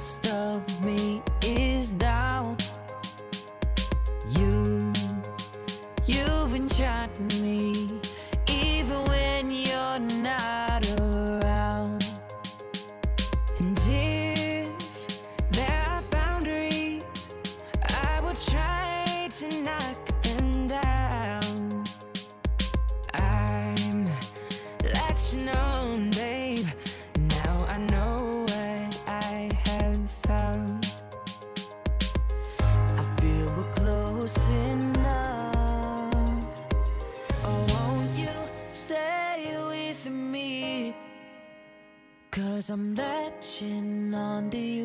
rest of me is down. You, you've enchanted me, even when you're not around. And if there are boundaries, I will try to knock them down. I'm latching on, babe. Cause I'm latching on to you.